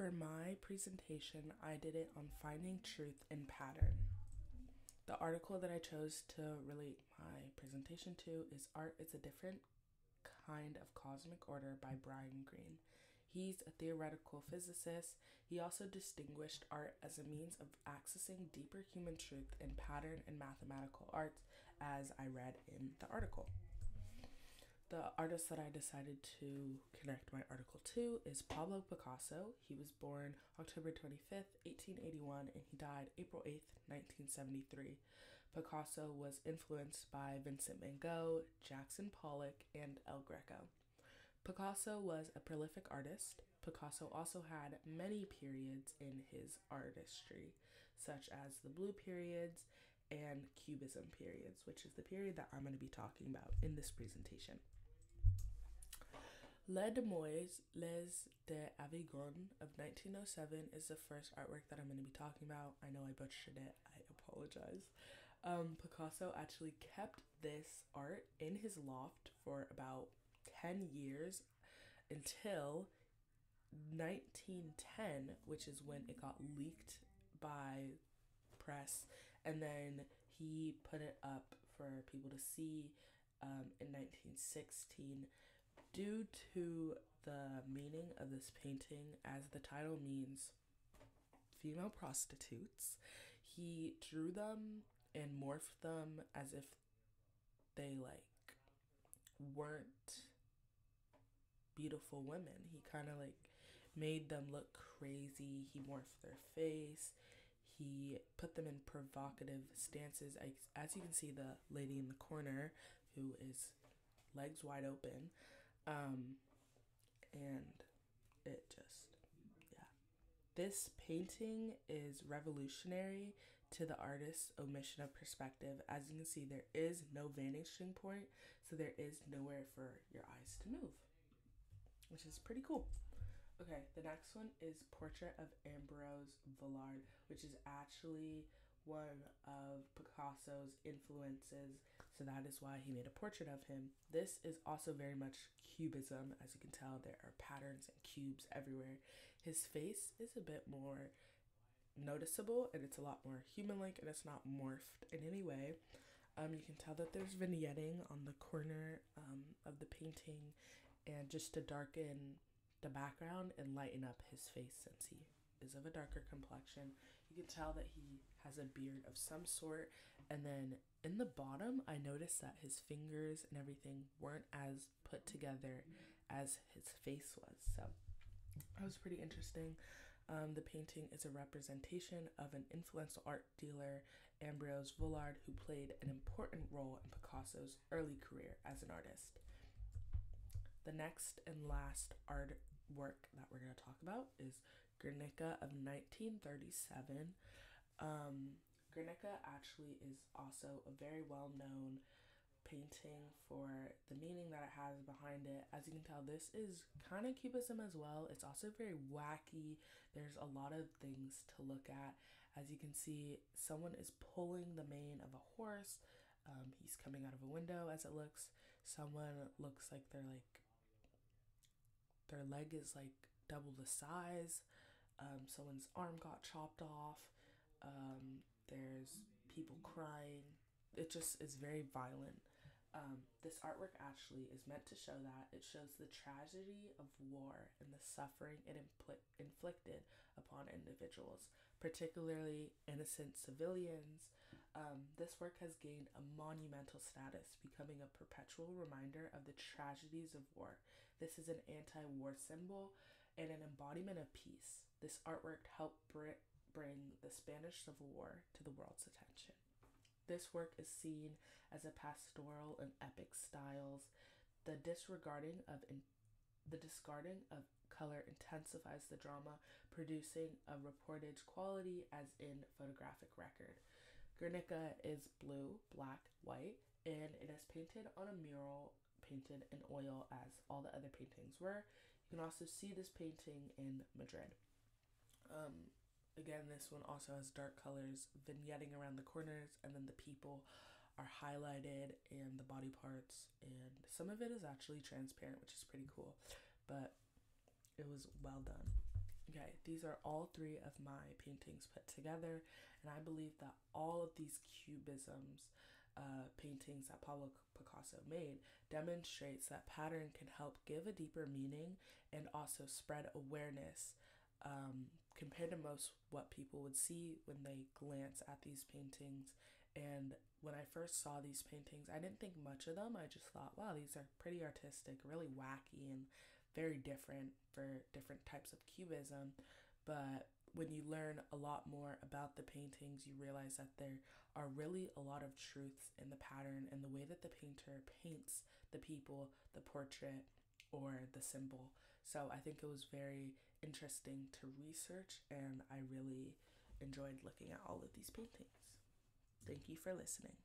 For my presentation, I did it on finding truth in pattern. The article that I chose to relate my presentation to is Art is a Different Kind of Cosmic Order by Brian Greene. He's a theoretical physicist. He also distinguished art as a means of accessing deeper human truth in pattern and mathematical arts, as I read in the article. The artist that I decided to connect my article to is Pablo Picasso. He was born October 25th, 1881, and he died April 8th, 1973. Picasso was influenced by Vincent van Gogh, Jackson Pollock, and El Greco. Picasso was a prolific artist. Picasso also had many periods in his artistry, such as the Blue periods and Cubism periods, which is the period that I'm going to be talking about in this presentation. Les Demoiselles Les de Avignon of 1907 is the first artwork that I'm going to be talking about. I know I butchered it, I apologize. Um, Picasso actually kept this art in his loft for about 10 years until 1910, which is when it got leaked by press, and then he put it up for people to see um, in 1916 Due to the meaning of this painting, as the title means female prostitutes, he drew them and morphed them as if they like weren't beautiful women. He kind of like made them look crazy. He morphed their face. He put them in provocative stances. As you can see, the lady in the corner who is legs wide open um, and it just, yeah. This painting is revolutionary to the artist's omission of perspective. As you can see, there is no vanishing point, so there is nowhere for your eyes to move, which is pretty cool. Okay, the next one is Portrait of Ambrose Vollard, which is actually one of Picasso's influences, so that is why he made a portrait of him. This is also very much cubism, as you can tell, there are patterns and cubes everywhere. His face is a bit more noticeable and it's a lot more human like and it's not morphed in any way. Um, you can tell that there's vignetting on the corner um, of the painting and just to darken the background and lighten up his face since he is of a darker complexion. You can tell that he has a beard of some sort. And then in the bottom, I noticed that his fingers and everything weren't as put together as his face was. So that was pretty interesting. Um, the painting is a representation of an influential art dealer, Ambrose Vollard, who played an important role in Picasso's early career as an artist. The next and last art work that we're going to talk about is Guernica of 1937. Um, Guernica actually is also a very well known painting for the meaning that it has behind it. As you can tell, this is kind of cubism as well. It's also very wacky. There's a lot of things to look at. As you can see, someone is pulling the mane of a horse. Um, he's coming out of a window as it looks. Someone looks like they're like, their leg is like double the size. Um, someone's arm got chopped off. Um, there's people crying. It just is very violent. Um, this artwork actually is meant to show that it shows the tragedy of war and the suffering it impl- inflicted upon individuals, particularly innocent civilians. Um, this work has gained a monumental status, becoming a perpetual reminder of the tragedies of war. This is an anti war symbol and an embodiment of peace. This artwork helped br- bring the Spanish Civil War to the world's attention. This work is seen as a pastoral and epic styles. The disregarding of in- the discarding of color intensifies the drama, producing a reportage quality as in photographic record. Guernica is blue, black, white, and it is painted on a mural painted in oil as all the other paintings were. You can also see this painting in Madrid. Um, again, this one also has dark colors, vignetting around the corners, and then the people are highlighted and the body parts, and some of it is actually transparent, which is pretty cool, but it was well done. Okay, these are all three of my paintings put together, and I believe that all of these cubisms uh, paintings that Pablo Picasso made demonstrates that pattern can help give a deeper meaning and also spread awareness um, compared to most what people would see when they glance at these paintings. And when I first saw these paintings, I didn't think much of them. I just thought, wow, these are pretty artistic, really wacky, and very different for different types of cubism. But when you learn a lot more about the paintings, you realize that there are really a lot of truths in the pattern and the way that the painter paints the people, the portrait, or the symbol. So I think it was very interesting to research, and I really enjoyed looking at all of these paintings. Thank you for listening.